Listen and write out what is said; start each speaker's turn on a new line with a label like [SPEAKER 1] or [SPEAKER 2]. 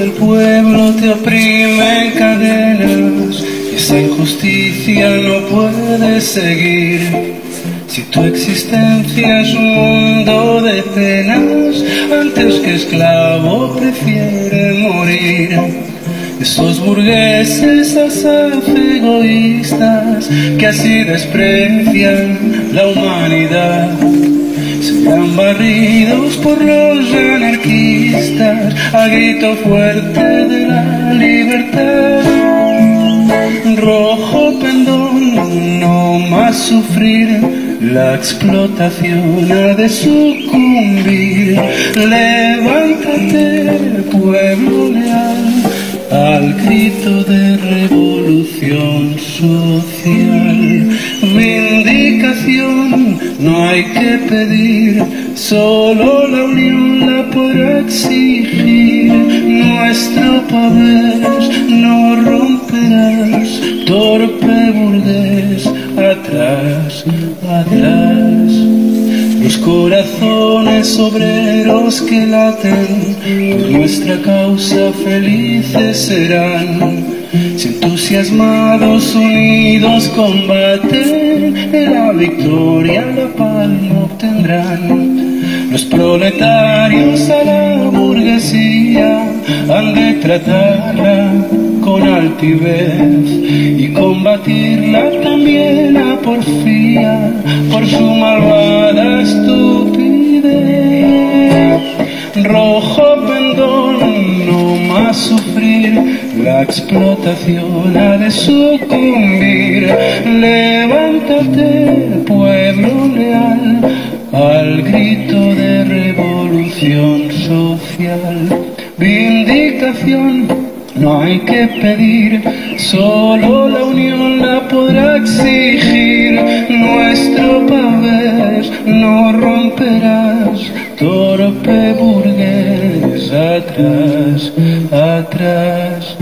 [SPEAKER 1] el pueblo te oprime en cadenas y esa injusticia no puede seguir. Si tu existencia es un mundo de penas, antes que esclavo prefiere morir. Esos burgueses egoístas que así desprecian la humanidad serán barridos por los anarquistas a grito fuerte de la libertad. Rojo pendón, no más sufrir, la explotación ha de sucumbir. Levántate, pueblo leal, al grito de revolución social. Vindicación no hay que pedir, solo la unión podrá exigir. Nuestro poder no romperás, torpe burgués, atrás, atrás. Los corazones obreros que laten por nuestra causa felices serán. Si entusiasmados, unidos combaten, la victoria la palma obtendrán. Los proletarios a la burguesía han de tratarla con altivez y combatirla también a porfía por su malvada estupidez. La explotación ha de sucumbir. Levántate, pueblo leal, al grito de revolución social. Vindicación no hay que pedir, solo la unión la podrá exigir. Nuestro pavés no romperás, torpe atrás, atrás.